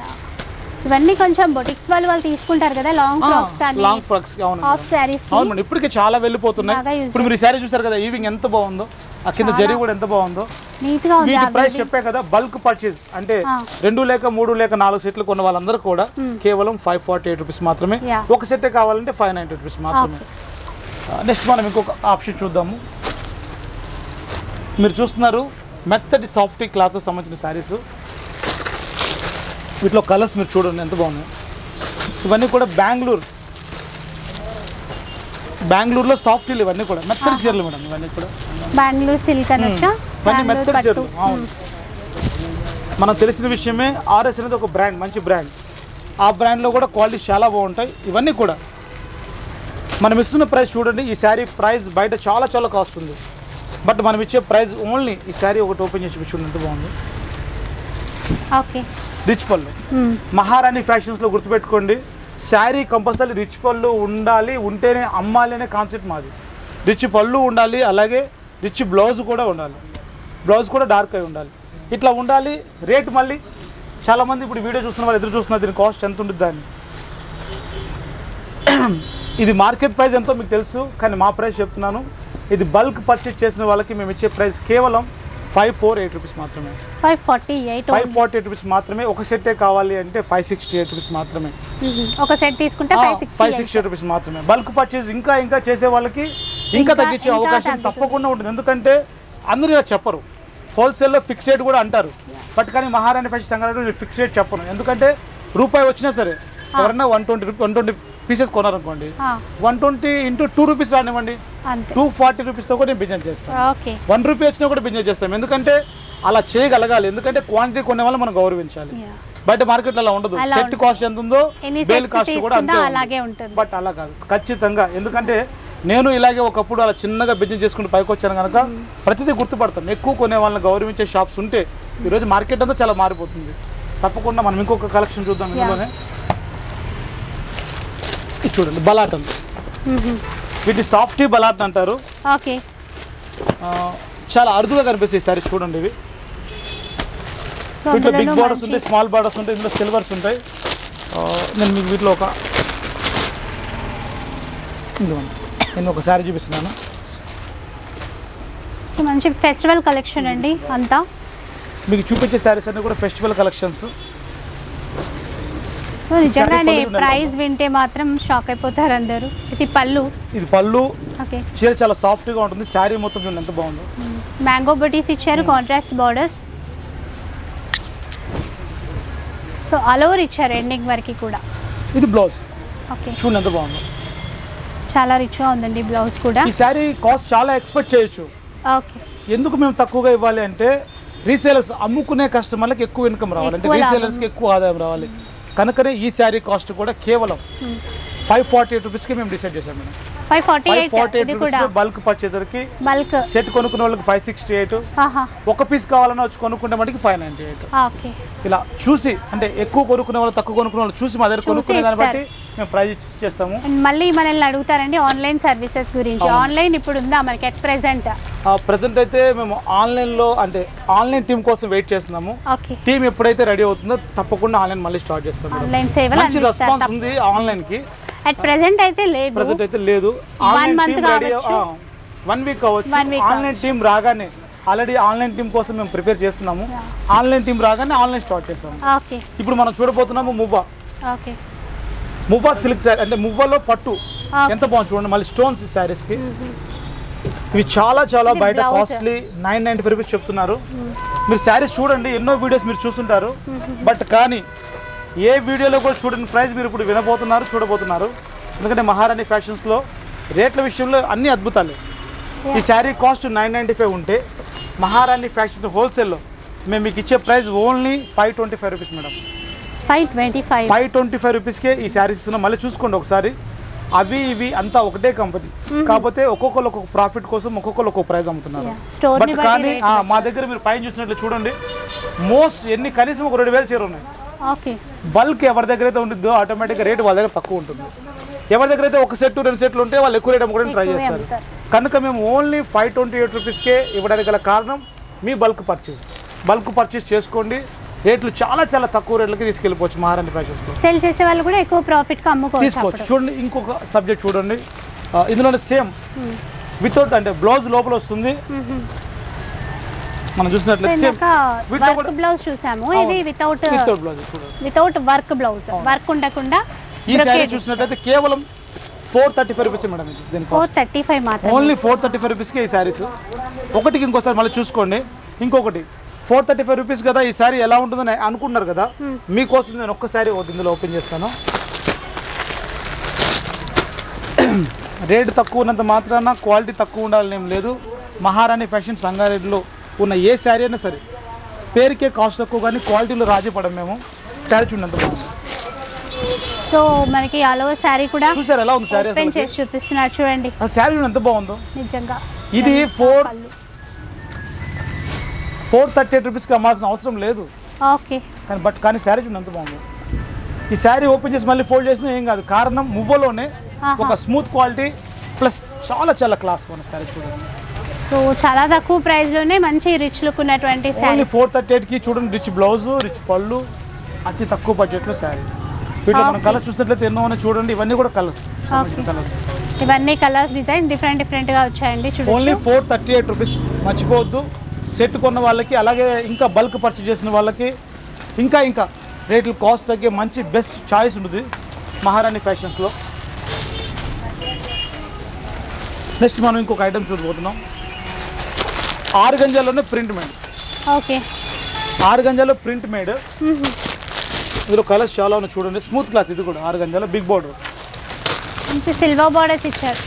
ఇవన్నీ కొంచెం బొటిక్స్ వాళ్ళు వాళ్ళు తీసుకుంటారు కదా లాంగ్ ఫ్రాక్స్ కానీ లాంగ్ ఫ్రాక్స్ అవును. హాఫ్ శారీస్ అవును మేడం ఇప్పటికే చాలా వెళ్ళిపోతున్నాయి. ఇప్పుడు మీరు శారీ చూసారు కదా ఈవింగ్ ఎంత బాగుందో ఆ కింద జరి కూడా ఎంత బాగుందో. నీట్గా ఉంది వీటి ప్రైస్. చెప్పే కదా బల్క్ పర్చేజ్ అంటే. రెండు లేక మూడు లేక నాలుగు సెట్లు కొన్న వాళ్ళందరూ కూడా కేవలం ఫైవ్ ఫార్టీ ఎయిట్ రూపీస్ మాత్రమే. ఒక సెట్ కావాలంటే ఫైవ్ నైన్టీ రూపీస్ మాత్రమే. నెక్స్ట్ మనం ఇంకొక ఆప్షన్ చూద్దాము. మీరు చూస్తున్నారు మెత్తటి సాఫ్టీ క్లాత్ సంబంధించిన శారీస్. వీటిలో కలర్స్ మీరు చూడండి ఎంత బాగున్నాయి. ఇవన్నీ కూడా బెంగళూరు. బెంగళూరులో సాఫ్టీలు ఇవన్నీ కూడా. మెత్తటి చీరలు మేడం ఇవన్నీ కూడా. బెంగళూరు సిల్క్ ఇవన్నీ మెత్తటి చీరలు. అవును. మనం తెలిసిన విషయమే ఆర్ఎస్ అనేది ఒక బ్రాండ్ మంచి బ్రాండ్. ఆ బ్రాండ్లో కూడా క్వాలిటీ చాలా బాగుంటాయి. ఇవన్నీ కూడా. మనం ఇస్తున్న ప్రైస్ చూడండి ఈ శారీ ప్రైస్ బయట చాలా చాలా కాస్ట్ ఉంది. బట్ మనం ఇచ్చే ప్రైస్ ఓన్లీ ఈ శారీ ఒకటి ఓపెన్ చేసి చూడండి ఎంత బాగుంది. ఓకే. రిచ్ పళ్ళు. మహారాణి ఫ్యాషన్స్లో గుర్తుపెట్టుకోండి శారీ కంపల్సరీ రిచ్ పళ్ళు ఉండాలి ఉంటేనే అమ్మాలి అనే కాన్సెప్ట్ మాది. రిచ్ పళ్ళు ఉండాలి అలాగే రిచ్ బ్లౌజ్ కూడా ఉండాలి. బ్లౌజ్ కూడా డార్క్ అయి ఉండాలి. ఇట్లా ఉండాలి రేట్ మళ్ళీ చాలామంది ఇప్పుడు వీడియో చూస్తున్న వాళ్ళు ఎదురు చూస్తున్నారు దీని కాస్ట్ ఎంత ఉంటుంది దాన్ని ఇది మార్కెట్ ప్రైస్ ఎంతో మీకు తెలుసు కానీ మా ప్రైస్ చెప్తున్నాను. ఇది బల్క్ పర్చేస్ చేసిన వాళ్ళకి మేము ఇచ్చే ప్రైస్ కేవలం ఫైవ్ ఫోర్ ఎయిట్ రూపీస్ మాత్రమే. Five forty eight five forty eight rupees మాత్రమే ఒక సెట్టే కావాలి అంటే ఫైవ్ సిక్స్టీ ఎయిట్ రూపీస్ మాత్రమే. ఒక సెట్ తీసుకుంటే ఫైవ్ సిక్స్టీ ఎయిట్. రూపీస్ మాత్రమే. బల్క్ పర్చేస్ ఇంకా ఇంకా చేసే వాళ్ళకి ఇంకా తగ్గించే అవకాశం. తప్పకుండా ఉంటుంది. ఎందుకంటే అందరూ ఇలా చెప్పరు. హోల్సేల్లో ఫిక్స్ రేట్ కూడా అంటారు. బట్ కానీ మహారాణి ఫ్యాషన్ సంఘాలు ఫిక్స్ రేట్ చెప్పను. ఎందుకంటే రూపాయి వచ్చినా సరే ఎవరన్నా one twenty rupee one twenty pieces కొనారనుకోండి one twenty into two rupees రానివ్వండి. టూ ఫార్టీ రూపీస్తో కూడా నేను బిజినెస్ చేస్తాను. వన్ రూపీ వచ్చినా కూడా బిజినెస్ చేస్తాం. ఎందుకంటే అలా చేయగలగాలి. ఎందుకంటే క్వాంటిటీ కొనే వాళ్ళు మనం గౌరవించాలి. బయట మార్కెట్లో అలా ఉండదు. సెట్ కాస్ట్ ఎంత ఉందో బేల్ కాస్ట్ కూడా అంతే బట్ అలా కాదు. ఖచ్చితంగా. ఎందుకంటే నేను ఇలాగే ఒకప్పుడు అలా చిన్నగా బిజినెస్ చేసుకుంటూ పైకి వచ్చాను కనుక ప్రతిదీ గుర్తుపడతాం. ఎక్కువ కొనే వాళ్ళని గౌరవించే షాప్స్ ఉంటే ఈరోజు మార్కెట్ అంతా చాలా మారిపోతుంది. తప్పకుండా మనం ఇంకొక కలెక్షన్ చూద్దాం ఇందులోనే. ఇది చూడండి బలాటన్ వీటిని సాఫ్టీ బలాటన్ అంటారు. ఓకే. చాలా అరుదుగా కనిపిస్తాయి సారీ చూడండి ఇవి. వీటిలో బిగ్ బార్డర్స్ ఉంటాయి స్మాల్ బార్డర్స్ ఉంటాయి ఇందులో సిల్వర్స్ ఉంటాయి. నేను మీకు వీటిలో ఒక. నేను ఒక శారీ చూపిస్తున్నాను. మంచి ఫెస్టివల్ కలెక్షన్ అండి అంతా. మీకు చూపించే శారీస్ అన్ని కూడా ఫెస్టివల్ కలెక్షన్స్ సో నిజంగానే. ప్రైస్ వింటే మాత్రం షాక్ అయిపోతారు అందరూ. ఇది పళ్ళు. ఇది పళ్ళు. ఓకే. చీర చాలా సాఫ్ట్గా ఉంటుంది. శారీ మొత్తం చూడండి ఎంత బాగుందో. మ్యాంగో బొటీస్ ఇచ్చారు contrast borders so all over ఇచ్చారు ఎండింగ్ వరకు కూడా. ఇది బ్లౌజ్ ఓకే. చూడండి ఎంత బాగుందో. చాలా రిచ్గా ఉందండి బ్లౌజ్ కూడా. ఈ శారీ కాస్ట్ చాలా ఎక్స్పెక్ట్ చేయొచ్చు. ఓకే. ఎందుకు మేము తక్కువగా ఇవ్వాలి అంటే రీసేలర్స్ అమ్ముకునే కస్టమర్లకు ఎక్కువ ఇన్కమ్ రావాలి. అంటే. రీసేలర్స్కి ఎక్కువ ఆదాయం రావాలి. కనుకనే ఈ శారీ కాస్ట్ కూడా కేవలం ఫైవ్ ఫార్టీ ఎయిట్ రూపీస్కి మేము డిసైడ్ చేసాం madam. Five forty five eight rupees bulk పర్చేసరికి bulk set కొనుక్కునే వాళ్ళకి ఫైవ్ సిక్స్టీ ఎయిట్ ఒక పీస్ కావాలన్నా వచ్చి కొనుక్కుంటే మటుకి ఫైవ్ నైంటీ ఎయిట్ ఇలా చూసి అంటే ఎక్కువ కొనుక్కునే వాళ్ళు తక్కువ కొనుక్కునే వాళ్ళు చూసి మా దగ్గర కొనుక్కునే దాన్ని. బట్టి మేము ప్రైస్ చేస్తాము మళ్ళీ మనల్ని అడుగుతారండి ఆన్లైన్ సర్వీసెస్ గురించి. ఆన్లైన్ ఇప్పుడు ఉందా మనకి అట్ ప్రెసెంట్ ప్రజెంట్ అయితే మేము ఆన్లైన్లో అంటే ఆన్లైన్ టీం కోసం వెయిట్ చేస్తున్నాము. ఓకే. టీం ఎప్పుడైతే రెడీ అవుతుందో తప్పకుండా ఆన్లైన్ మళ్ళీ స్టార్ట్ చేస్తాం మేడం. ఆన్లైన్ సేవలు మంచి రెస్పాన్స్ ఉంది ఆన్లైన్కి అట్ ప్రెసెంట్ అయితే లేదు. ప్రెసెంట్ అయితే లేదు. టీం రెడీ కావచ్చు. One week week online team రాగానే ఆల్రెడీ ఆన్లైన్ టీం కోసం మేము ప్రిపేర్ చేస్తున్నాము. ఆన్లైన్ టీం రాగానే ఆన్లైన్ స్టార్ట్ చేస్తాము. ఓకే ఇప్పుడు మనం చూడబోతున్నాము మువ్వా ఓకే మువ్వా సిల్క్ శారీ అంటే మువ్వలో పట్టు. ఎంత బాగుంది చూడండి. మళ్ళీ స్టోన్స్ శారీస్కి ఇవి చాలా చాలా బయట. Costly nine ninety five rupees చెప్తున్నారు. మీరు శారీస్ చూడండి. ఎన్నో వీడియోస్ మీరు చూస్తుంటారు. బట్ కానీ ఏ వీడియోలో కూడా చూడని ప్రైస్ మీరు ఇప్పుడు వినబోతున్నారు చూడబోతున్నారు. ఎందుకంటే మహారాణి ఫ్యాషన్స్లో రేట్ల విషయంలో అన్ని అద్భుతాలు. ఈ sari cost nine ninety five ఉంటే మహారాణి ఫ్యాషన్ హోల్సేల్లో మేము మీకు ఇచ్చే price only five twenty five rupees madam five twenty five five twenty five రూపీస్కే ఈ శారీస్ ఇస్తున్నాం. మళ్ళీ చూసుకోండి ఒకసారి. అవి ఇవి అంతా ఒకటే కంపెనీ కాకపోతే ఒక్కొక్కరు ఒక్కొక్క ప్రాఫిట్ కోసం ఒక్కొక్కరు ఒక్కొక్క ప్రైస్ అమ్ముతున్నారు. బట్ కానీ మా దగ్గర మీరు పైన చూసినట్లు చూడండి. మోస్ట్ ఎన్ని కనీసం ఒక రెండు వేల చీర ఉన్నాయి. బల్క్ ఎవరి దగ్గర అయితే ఉంటుందో ఆటోమేటిక్గా రేట్ వాళ్ళ దగ్గర తక్కువ ఉంటుంది. ఎవరి దగ్గర అయితే ఒక సెట్ రెండు సెట్లు ఉంటే వాళ్ళు ఎక్కువ రేట్ అమ్ముకోవడానికి ట్రై చేస్తారు. కనుక మేము ఓన్లీ ఫైవ్ ట్వంటీ ఎయిట్ రూపీస్కే ఇవ్వడానికి గల కారణం మీ బల్క్ పర్చేస్ బల్క్ పర్చేస్ చేసుకోండి. రేట్లు చాలా చాలా తక్కువ రేట్లకి తీసుకెళ్ళిపోవచ్చు మహారాణి ఫ్యాషన్స్లో సెల్ చేసే వాళ్ళు కూడా ఎక్కువ ప్రాఫిట్ తీసుకోవచ్చు. చూడండి ఇంకొక సబ్జెక్ట్ చూడండి. ఆ, ఇందులోనే సేమ్ వితౌట్ అంటే బ్లౌజ్ లోపల వస్తుంది. మనం చూసినట్లయితే వర్క్ బ్లౌజ్ చూసాము. ఇది without without blouse without work blouse work ఉండకుండా ఈ శారీ చూసినట్లయితే కేవలం four thirty five rupees madam దీని four thirty five only four thirty five రూపీస్కి ఈ శారీస్ ఒకటికి ఇంకోసారి మళ్ళీ చూసుకోండి. ఇంకొకటి. ఫోర్ థర్టీ ఫైవ్ రూపీస్ కదా ఈ శారీ ఎలా ఉంటుందని అనుకుంటున్నారు కదా? మీకోసం నేను ఒక్క శారీ ఒకటి ఇందులో ఓపెన్ చేస్తాను. రేటు తక్కువ ఉన్నంత మాత్రాన క్వాలిటీ తక్కువ ఉండాలని ఏం లేదు. మహారాణి ఫ్యాషన్ సంగారెడ్డిలో ఉన్న ఏ శారీ అయినా సరే పేరుకే కాస్ట్ తక్కువ కానీ క్వాలిటీలో రాజీ పడం మేము. శారీ బాగుంది సో మనకి ఆల్ ఓవర్ శారీ కూడా చూసారు ఎలా ఉంది శారీ చూపిస్తున్నారు. చూడండి. శారీ చూడండి ఎంత బాగుందో. నిజంగా. ఇది ఫోర్. ఫోర్ థర్టీ ఎయిట్ రూపీస్కి అమ్మాల్సిన అవసరం లేదు. ఓకే. కానీ బట్ కానీ శారీ చూడండి ఎంత బాగుంది. ఈ శారీ ఓపెన్ చేసి మళ్ళీ ఫోల్డ్ చేసినా ఏం కాదు. కారణం మువ్వలోనే. ఒక స్మూత్ క్వాలిటీ ప్లస్ చాలా చాలా క్లాస్ ఉన్న శారీ చూడండి. సో చాలా తక్కువ ప్రైస్లోనే మంచి రిచ్ లుక్ ఉన్నటువంటి శారీ. ఫోర్ థర్టీ ఎయిట్కి చూడండి రిచ్ బ్లౌజ్ రిచ్ పళ్ళు అతి తక్కువ బడ్జెట్లో శారీ. వీటిలో మనం. కలర్స్ చూసినట్లయితే ఎన్నో ఉన్నాయి చూడండి ఇవన్నీ కూడా కలర్స్ కలర్స్. ఇవన్నీ కలర్స్ డిజైన్ డిఫరెంట్ డిఫరెంట్గా వచ్చాయండి only four thirty eight rupees. మర్చిపోవద్దు. సెట్ కొన్న వాళ్ళకి అలాగే ఇంకా బల్క్ పర్చేజ్ చేసిన వాళ్ళకి ఇంకా ఇంకా రేట్లు కాస్ట్ తగ్గే మంచి బెస్ట్ చాయిస్ ఉంటుంది మహారాణి ఫ్యాషన్స్లో నెక్స్ట్ మనం ఇంకొక ఐటమ్ చూడబోతున్నాం. ఆరు గంజాల్లోనే ప్రింట్ మేడ్ ఓకే. ఆరు గంజాలో ప్రింట్ మేడ్ ఇందులో కలర్స్ చాలా ఉన్నాయి చూడండి. స్మూత్ క్లాత్ ఇది కూడా ఆరు గంజాలో బిగ్ బార్డర్ సిల్వర్ బార్డర్స్ ఇచ్చారు.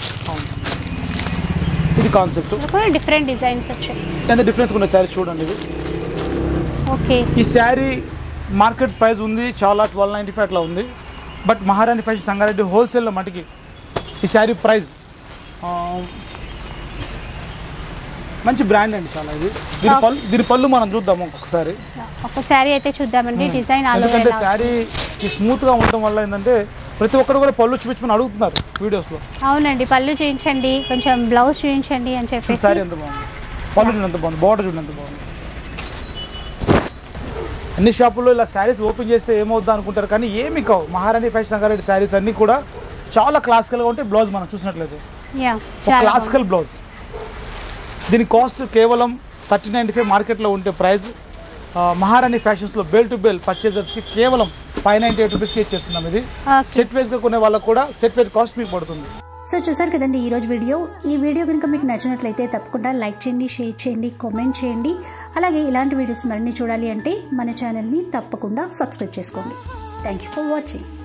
ఇది కాన్సెప్ట్ ఇది కూడా డిఫరెంట్ డిజైన్స్ వచ్చాయి. ఎంత డిఫరెన్స్ ఉన్న శారీ చూడండి ఇది? ఓకే ఈ శారీ మార్కెట్ ప్రైస్ ఉంది చాలా ట్వెల్వ్ నైంటీ ఫైవ్ అట్లా ఉంది. బట్ మహారాణి ఫ్యాషన్ సంగారెడ్డి హోల్సేల్లో మటుకి ఈ శారీ ప్రైస్ మంచి బ్రాండ్ అండి చాలా ఇది. దీని పళ్ళు దీని పళ్ళు మనం చూద్దాం ఒక్కొక్కసారి ఒక శారీ అయితే చూద్దామండి డిజైన్ ఆలో ఎందుకంటే శారీ ఈ స్మూత్గా ఉండటం వల్ల ఏంటంటే ప్రతి ఒక్కరు కూడా పళ్ళు చూపించమని అడుగుతున్నారు వీడియోస్లో అవునండి పళ్ళు చూపించండి కొంచెం బ్లౌజ్ చూపించండి అని చూడు చెప్పేసి. శారీ ఎంత బాగుంది. పళ్ళు చూడండి ఎంత బాగుంది. బార్డర్ చూడండి ఎంత బాగుంది. అన్ని షాపుల్లో ఇలా శారీస్ ఓపెన్ చేస్తే ఏమవుద్దా అనుకుంటారు కానీ ఏమి కావు. మహారాణి ఫ్యాషన్ సంగారెడ్డి శారీస్ అన్నీ కూడా చాలా క్లాసికల్గా ఉంటాయి. బ్లౌజ్ మనం చూసినట్లయితే. క్లాసికల్ బ్లౌజ్ దీని కాస్ట్ కేవలం థర్టీ నైంటీ ఫైవ్ మార్కెట్లో ఉంటే ప్రైస్. మహారాణి ఫ్యాషన్స్లో బెల్ టు బెల్ పర్చేజర్స్కి కేవలం ఫైవ్ నైంటీ ఎయిట్ రూపీస్కి ఇచ్చేస్తున్నాం ఇది. సెట్ వైజ్గా కొనే వాళ్ళకు కూడా సెట్ వైజ్ కాస్ట్ మీకు పడుతుంది. సో చూసారు కదండి ఈరోజు వీడియో. ఈ వీడియో కనుక మీకు నచ్చినట్లయితే తప్పకుండా లైక్ చేయండి షేర్ చేయండి కామెంట్ చేయండి. అలాగే ఇలాంటి వీడియోస్ మరిన్ని చూడాలి అంటే మన ఛానల్ని తప్పకుండా సబ్స్క్రైబ్ చేసుకోండి. Thank you for watching